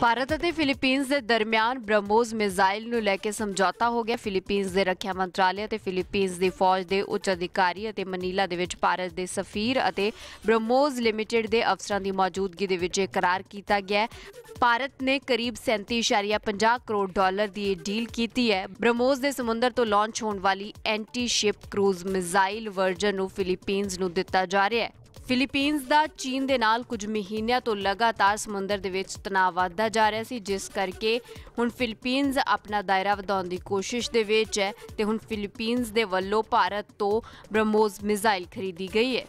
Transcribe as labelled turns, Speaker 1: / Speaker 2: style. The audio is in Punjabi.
Speaker 1: ਭਾਰਤ ਅਤੇ ਫਿਲੀਪੀਨਜ਼ ਦੇ ਦਰਮਿਆਨ ਬ੍ਰਹਮੋਸ ਮਿਜ਼ਾਈਲ ਨੂੰ ਲੈ ਕੇ ਸਮਝੌਤਾ ਹੋ ਗਿਆ। ਫਿਲੀਪੀਨਜ਼ ਦੇ ਰੱਖਿਆ ਮੰਤਰਾਲੇ ਅਤੇ ਫਿਲੀਪੀਨਜ਼ ਦੀ ਫੌਜ ਦੇ ਉੱਚ ਅਧਿਕਾਰੀ ਅਤੇ ਮਨੀਲਾ ਦੇ ਵਿੱਚ ਭਾਰਤ ਦੇ ਸਫੀਰ ਅਤੇ ਬ੍ਰਹਮੋਸ ਲਿਮਟਿਡ ਦੇ ਅਫਸਰਾਂ ਦੀ ਮੌਜੂਦਗੀ ਦੇ ਵਿੱਚ ਇਹ ਕਰਾਰ ਕੀਤਾ ਗਿਆ ਹੈ। ਭਾਰਤ ਨੇ ਕਰੀਬ 37.50 ਕਰੋੜ ਡਾਲਰ ਦੀ ਇਹ ਡੀਲ ਕੀਤੀ ਹੈ। ਬ੍ਰਹਮੋਸ ਦੇ ਸਮੁੰਦਰ ਤੋਂ ਲਾਂਚ ਹੋਣ ਵਾਲੀ anti ship cruise missile version ਨੂੰ ਫਿਲੀਪੀਨਸ ਨੂੰ ਦਿੱਤਾ ਜਾ ਰਿਹਾ ਹੈ। ਫਿਲੀਪੀਨਜ਼ ਦਾ ਚੀਨ ਦੇ ਨਾਲ ਕੁਝ ਮਹੀਨਿਆਂ ਤੋਂ ਲਗਾਤਾਰ ਸਮੁੰਦਰ ਦੇ ਵਿੱਚ ਤਣਾਅ ਵਧਦਾ ਜਾ ਰਿਹਾ ਸੀ, ਜਿਸ ਕਰਕੇ ਹੁਣ ਫਿਲੀਪੀਨਜ਼ ਆਪਣਾ ਦਾਇਰਾ ਵਧਾਉਣ ਦੀ ਕੋਸ਼ਿਸ਼ ਦੇ ਵਿੱਚ ਹੈ ਤੇ ਹੁਣ ਫਿਲੀਪੀਨਜ਼ ਦੇ ਵੱਲੋਂ ਭਾਰਤ ਤੋਂ ਬ੍ਰਹਮੋਸ ਮਿਜ਼ਾਈਲ ਖਰੀਦੀ ਗਈ ਹੈ।